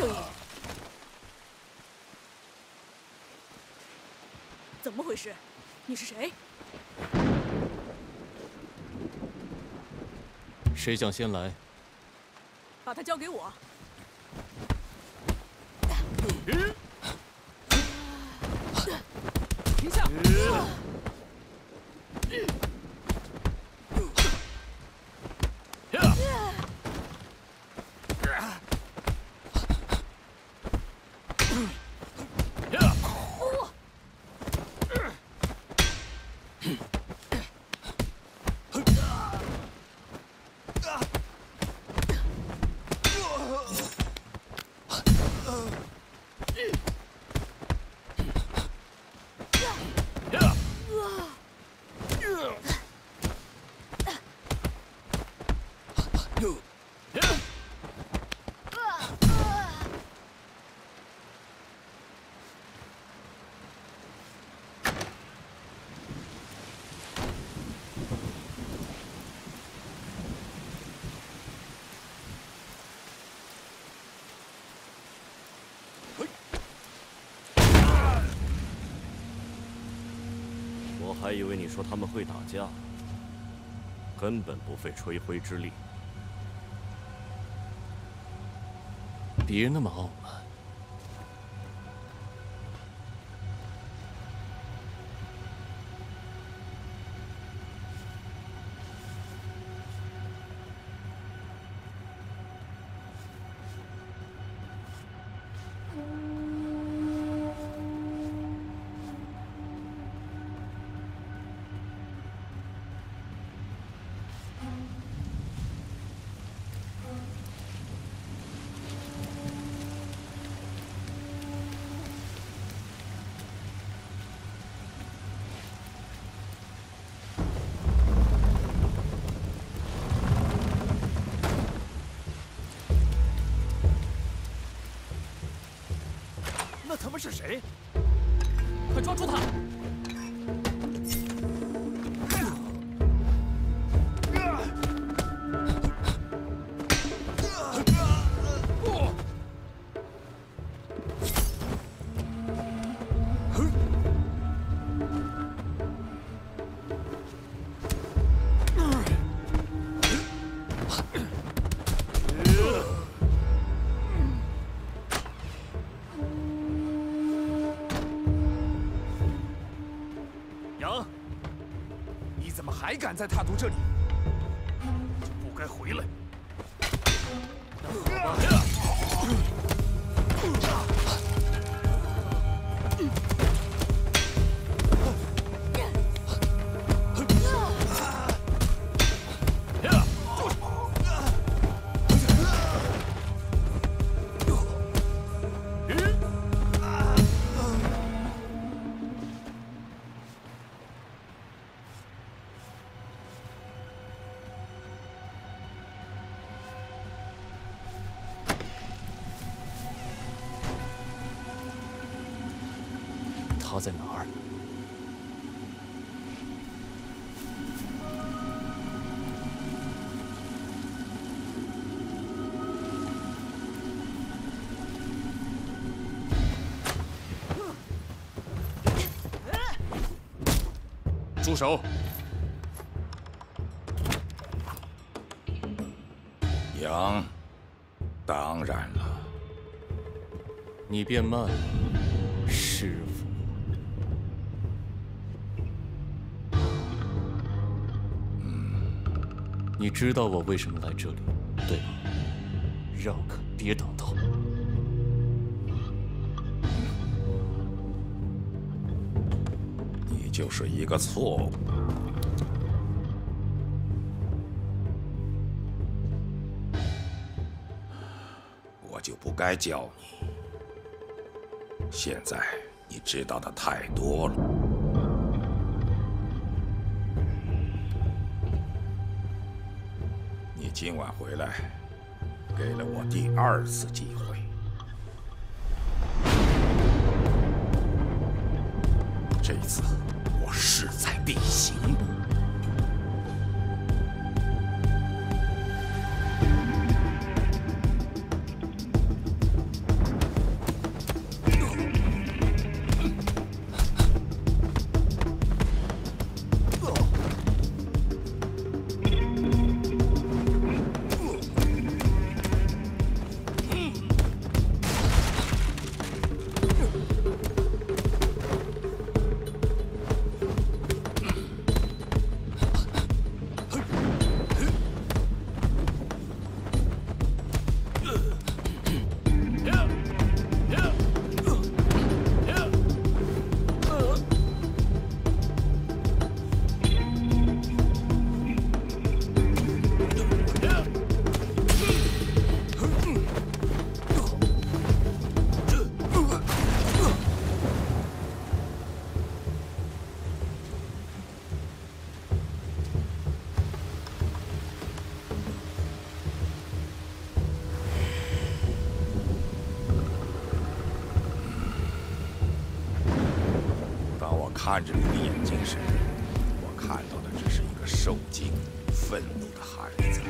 么声音？怎么回事？你是谁？谁想先来？把他交给我。停下！还以为你说他们会打架，根本不费吹灰之力。别那么傲慢。是谁？快抓住他！在踏足这里？就不该回来。他在哪儿？住手！杨，当然了，你变慢了，你知道我为什么来这里，对吗？让开，别挡道。你就是一个错误。我就不该教你。现在你知道的太多了。今晚回来，给了我第二次机会。这一次，我势在必行。看着你的眼睛时，我看到的只是一个受惊、愤怒的孩子。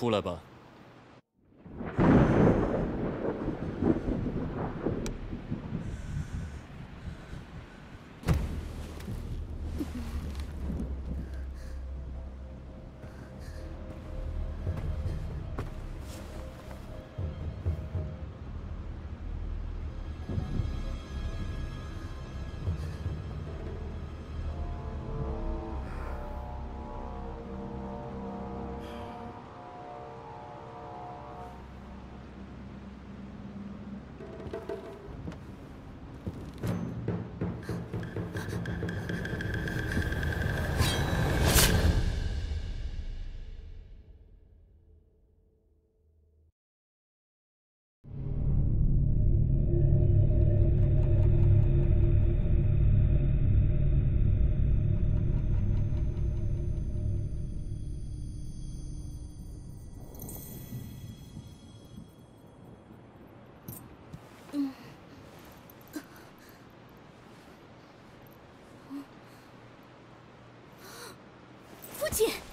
出来吧。父亲。